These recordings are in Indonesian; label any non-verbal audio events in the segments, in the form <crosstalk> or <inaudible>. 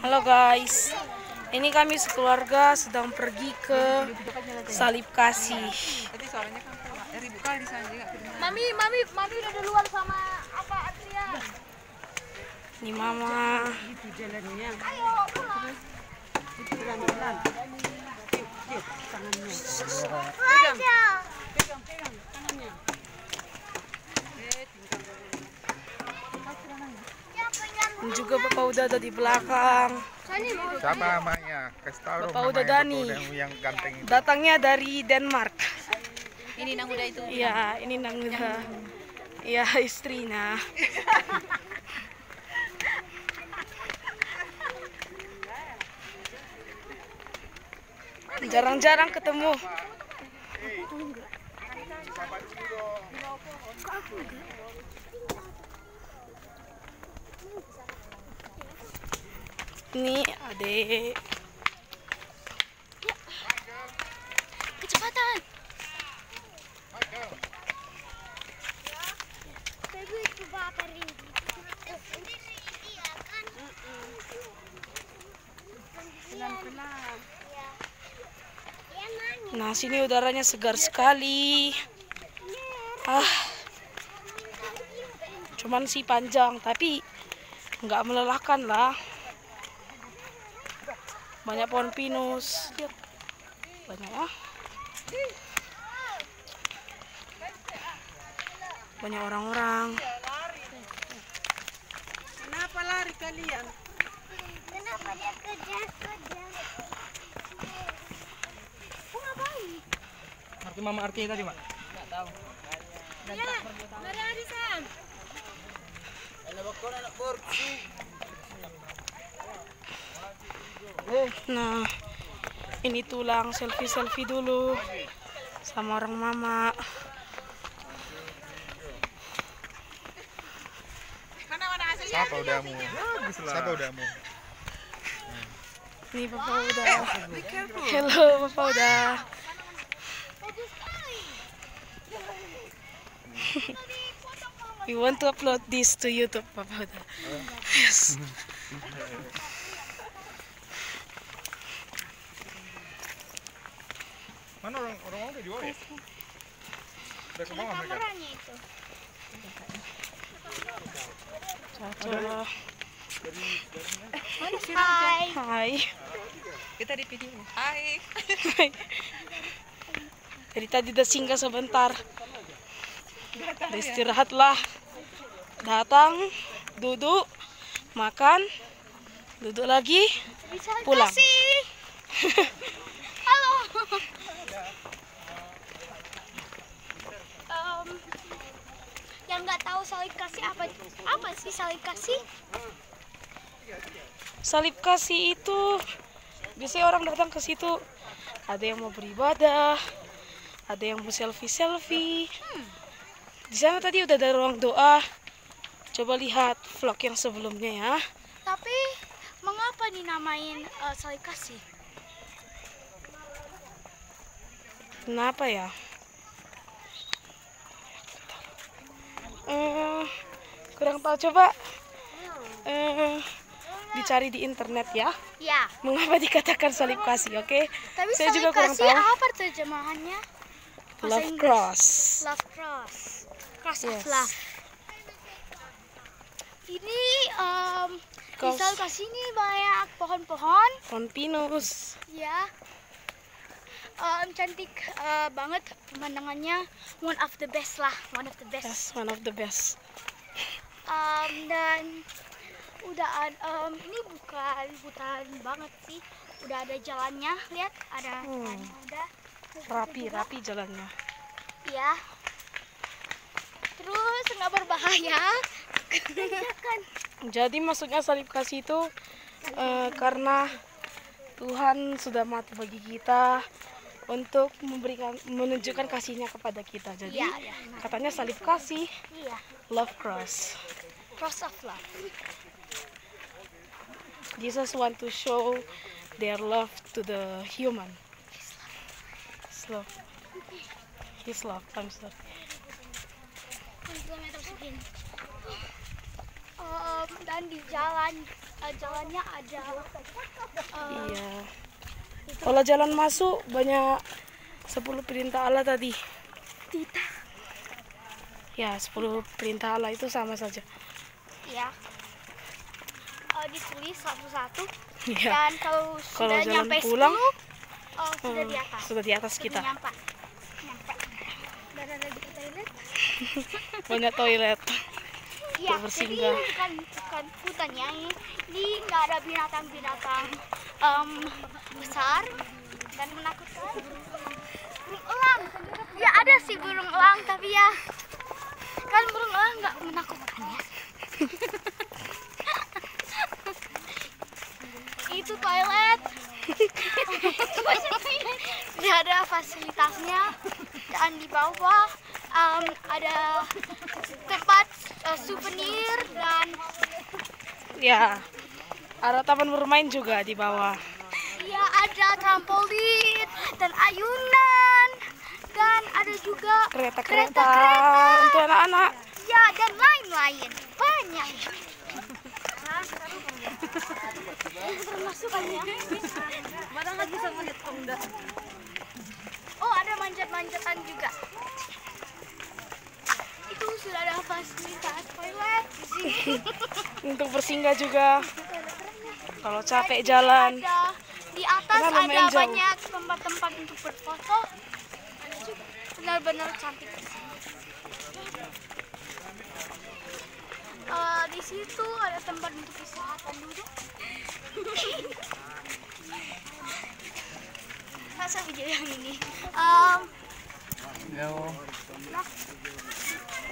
Halo guys, ini kami sekeluarga sedang pergi ke Salib Kasih. Kan. Mami, mami, mami udah duluan sama apa Adrian. Ini mama, Ayo pulang. Raja. Dan juga Bapak udah ada di belakang. Siapa namanya? Kasih tahu dong Bapak Dani. Bapak yang, ganteng itu. Datangnya dari Denmark. Ini nang udah itu. Iya, ini Nangga. Iya, istrinya. Jarang-jarang ketemu. Kecepatan. Pelan-pelan. Iya. Iya, Mami. Nah, sini udaranya segar sekali. Ah. Cuman sih panjang, tapi nggak melelahkan lah. Banyak pohon pinus. Banyak ah. Banyak orang-orang. Kenapa lari kalian? Kenapa dia kejar-kejar? Kok ngapain? Arti mama arti tadi, Mak? Ya, mari Arisan. Nah, ini tulang selfie-selfie dulu sama orang mama. Mana mana hasilnya? Siapa udamu? Siapa udamu? Nih Bapak udah. Be careful. Hello Bapak udah. <laughs> We want to upload this to YouTube udah. Yes. <laughs> Mana orang orang udah jual ya? Udah ke bawah mereka. Itu. Caca. Hai. Hai. Kita di video. Hai. Dari tadi udah singgah sebentar. Istirahatlah. Datang, duduk, makan, duduk lagi, Pulang. kasih. <laughs> Halo. Yang nggak tahu salib kasih apa apa sih salib kasih? Salib kasih itu biasanya orang datang ke situ ada yang mau beribadah, ada yang mau selfie-selfie. Di sana tadi udah ada ruang doa. Coba lihat vlog yang sebelumnya ya. Tapi mengapa dinamain eh, salib kasih? Kenapa ya? Eh, kurang tahu coba. Eh, dicari di internet ya. Ya. Mengapa dikatakan salib kasih? Oke. Tapi Saya juga kurang tahu. apa terjemahannya? Bahasa Love Inggris. cross. Love cross. Cross of Yes. love. Ini em, di salib kasih ini banyak pohon-pohon. Pohon pinus. Ya. Em, cantik eh, banget pemandangannya. One of the best lah, one of the best. Yes, one of the best. Em, dan udah em, ini bukan hutan banget sih. Udah ada jalannya, lihat ada Hmm. ada. Rapi, rapi jalannya. Ya. Terus nggak berbahaya. Jadi maksudnya salib kasih itu eh, karena Tuhan sudah mati bagi kita untuk memberikan menunjukkan kasihnya kepada kita. Jadi Iya, iya. katanya salib kasih, Iya. love cross. Cross of love. Jesus want to show their love to the human. His love. His love. I'm sorry. Em, dan di jalan eh, jalannya ada eh, Iya. Kalau jalan masuk banyak 10 perintah Allah tadi. tita Ya, 10 perintah Allah itu sama saja. ya Eh, ditulis satu-satu Iya. dan kalau Kalau sudah jalan nyampe pulang, 10 oh, sudah Hmm, di atas Sudah di atas Sudah kita. nyampe nyampe dan ada di toilet <laughs> Banyak toilet. Iya, jadi bersinggah. bukan bukan hutan ya ini, ini nggak ada binatang-binatang em, besar dan menakutkan. Burung elang, ya ada sih burung elang tapi ya kan burung elang nggak menakutkan ya. <laughs> Itu toilet. Tidak ada fasilitasnya dan di bawah em, ada tempat eh, souvenir dan Ya. Ada taman bermain juga di bawah. ya ada trampolin dan ayunan dan ada juga Kereta-kereta untuk anak-anak. ya dan lain-lain banyak ya Mana lagi sama lihat pemda? oh ada manjat-manjatan juga itu sudah ada fasilitas toilet di sini <laughs> Untuk bersinggah juga. Kalau capek jalan. ada di atas Karena ada jauh. banyak tempat-tempat untuk berfoto benar-benar cantik Eh, di situ ada tempat untuk istirahat duduk <laughs> masa video yang ini Em,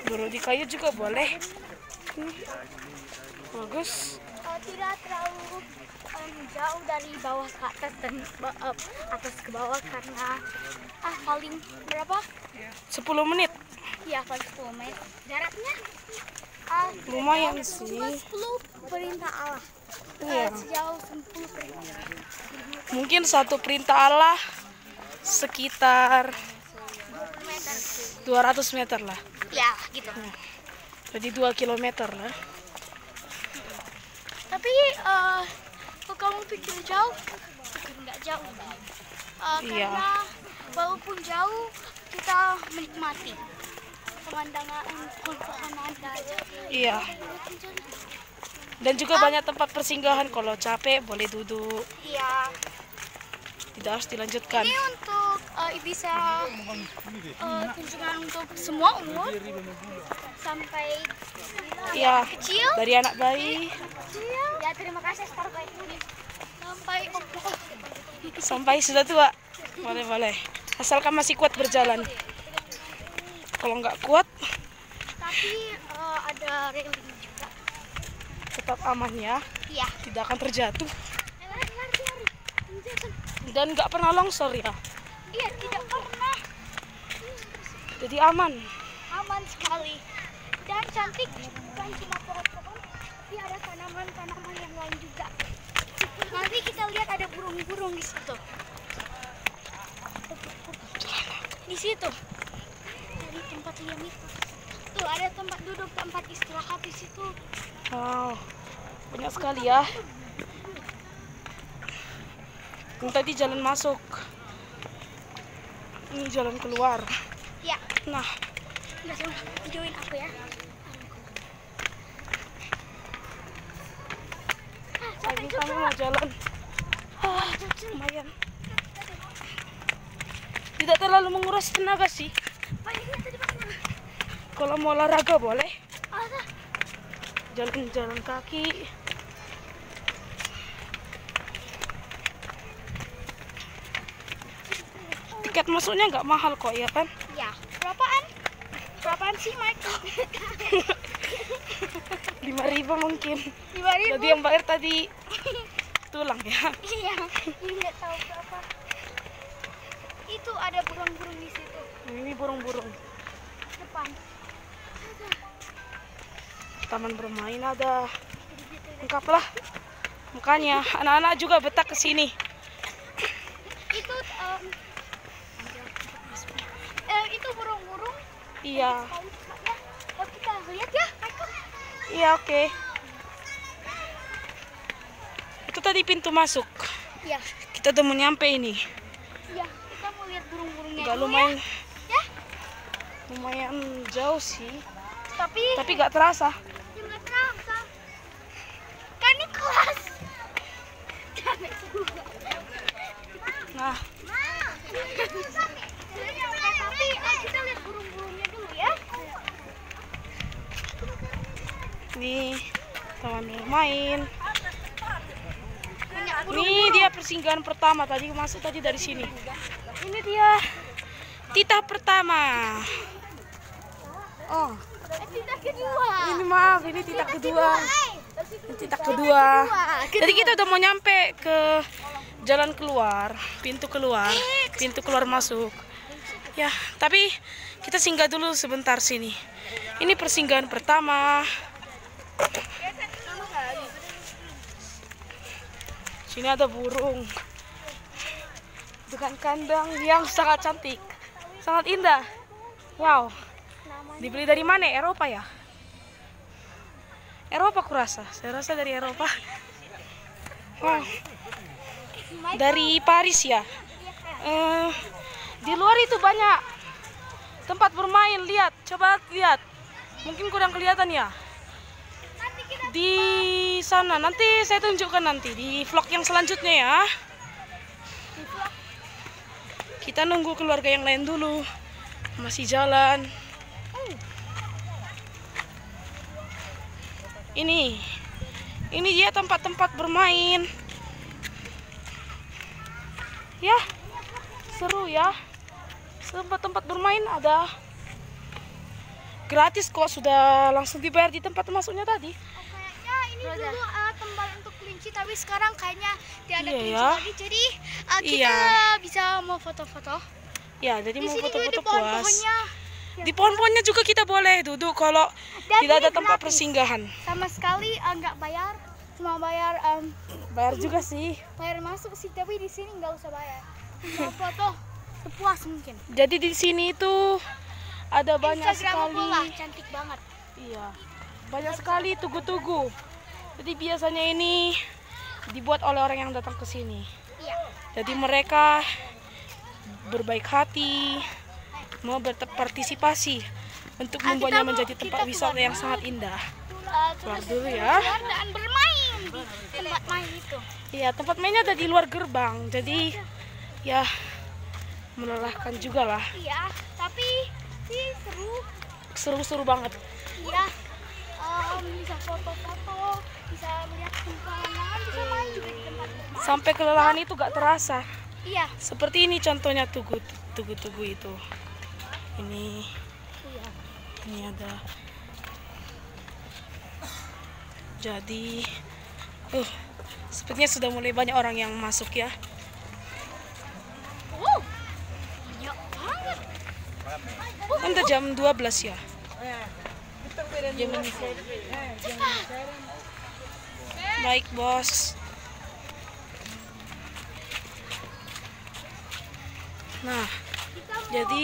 Dulu di kayu juga boleh. Hmm. Bagus. Eh, tidak terlalu em, jauh dari bawah ke atas dan eh, atas ke bawah karena ah paling berapa 10 menit. ya paling 10 menit jaraknya ah, Lumayan sih. 10 perintah Allah Iya. Eh, sejauh 10 perintah Mungkin satu perintah Allah sekitar 20 meter 200 meter lah. ya gitu Jadi 2 kilometer lah. Tapi eh, kalau kamu pikir jauh pikir nggak jauh Eh, Iya. karena walaupun jauh kita menikmati pemandangan pohon-pohonan dan Iya. Dan juga banyak tempat persinggahan. Kalau capek boleh duduk. iya Tidak harus dilanjutkan. ini untuk eh, bisa eh, kunjungan untuk semua umur sampai Iya. kecil Dari anak bayi ya terima kasih sampai oh, sampai sudah tua. Boleh boleh. Asalkan masih kuat berjalan. Kalau nggak kuat, tapi eh, ada railing juga tetap aman ya. iya Tidak akan terjatuh. Eh, lari lari lari Menjauhkan. Dan nggak pernah longsor ya. iya tidak pernah Jadi aman. aman sekali dan cantik bukan cuma tapi ada tanaman-tanaman yang lain juga. Nanti kita lihat ada burung-burung di situ. Di situ. Dari tempat liam itu. Tuh ada tempat duduk tempat istirahat di situ. Wow, banyak sekali ya. Ini tadi jalan masuk. Ini jalan keluar. ya. Nah, videoin aku ya Ah, lagi capek kami juga mau jalan. Ah, lumayan. Tidak terlalu menguras tenaga sih. Kalau mau olahraga boleh. Jalan-jalan kaki. Tiket masuknya nggak mahal kok ya kan? Ya, berapaan? Berapaan sih, Mike? <laughs> 5000 mungkin. Lima ribu. Jadi yang bayar tadi <laughs> tulang ya. <laughs> Iya, ini nggak tahu berapa. Itu ada burung-burung di situ Ini burung-burung. depan. Taman bermain ada. Lengkap lah. Makanya anak-anak juga betah ke sini. Itu em, eh, itu burung-burung. Iya. Kita lihat ya. Iya, oke. Itu tadi pintu masuk. Iya. Kita udah mau nyampe ini. Iya, kita mau lihat burung-burungnya Gak dulu lumayan, ya. Ya, lumayan jauh sih. tapi Tapi gak terasa. ya nggak terasa. Kan ini kelas. Capek juga. Nah, tapi eh, kita lihat burung-burungnya dulu ya. ini taman bermain. Banyak burung. Persinggahan pertama tadi masuk tadi dari sini. Ini dia titah pertama. Oh, Eh, ini maaf, ini titah kedua. Eh, Ini titah kedua. Jadi kita udah mau nyampe ke jalan keluar, pintu keluar, pintu keluar masuk. Ya, tapi kita singgah dulu sebentar sini. Ini persinggahan pertama. Sini ada burung dengan kandang yang sangat cantik, sangat indah. Wow, dibeli dari mana? Eropa ya? Eropa kurasa, saya rasa dari Eropa. Wow, dari Paris ya. Eh, di luar itu banyak tempat bermain. Lihat, coba lihat. Mungkin kurang kelihatan ya. Di sana nanti saya tunjukkan nanti di vlog yang selanjutnya ya. Kita nunggu keluarga yang lain dulu. Masih jalan. Ini. Ini dia tempat-tempat bermain. Ya. Seru ya. Tempat-tempat bermain ada gratis kok sudah langsung dibayar di tempat masuknya tadi. Ini dulu eh, tempat untuk kelinci tapi sekarang kayaknya tidak ada Iya kelinci ya. lagi. Jadi eh, kita Iya. bisa mau foto-foto. Ya, jadi Di mau foto-foto puas. pohon-pohonnya Di pohon-pohonnya juga kita boleh duduk kalau Dan tidak ada tempat gratis. persinggahan. sama sekali eh, nggak bayar, cuma bayar em, Bayar juga sih. bayar masuk sih tapi di sini nggak usah bayar. Mau foto sepuas mungkin. Jadi di sini itu ada banyak Instagram sekali. lah, cantik banget. Iya. Banyak sekali tugu-tugu. Jadi biasanya ini dibuat oleh orang yang datang ke sini. Iya. Jadi mereka berbaik hati, mau berpartisipasi untuk Ah, membuatnya mau- menjadi tempat wisata yang sangat indah. Eh, Keluar dulu ya. keluar dan bermain di tempat main itu. Iya, tempat mainnya ada di luar gerbang. Jadi ya melelahkan juga lah. Iya, tapi sih seru. Seru-seru banget. Iya. Em, bisa foto-foto, bisa melihat pemandangan, bisa main juga di tempat bermain. Sampai kelelahan itu gak terasa. Iya. Seperti ini contohnya tugu tugu-tugu itu. Ini Iya. ini ada. Jadi, uh, sepertinya sudah mulai banyak orang yang masuk ya. Wow. Banyak banget. Kan udah jam 12 ya. Jam ini. Baik bos. Nah, jadi